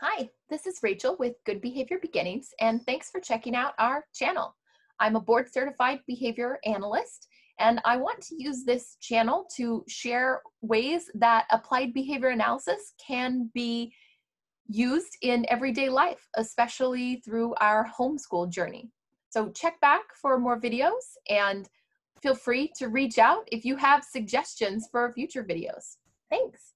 Hi, this is Rachel with Good Behavior Beginnings, and thanks for checking out our channel. I'm a board certified behavior analyst, and I want to use this channel to share ways that applied behavior analysis can be used in everyday life, especially through our homeschool journey. So check back for more videos and feel free to reach out if you have suggestions for future videos. Thanks.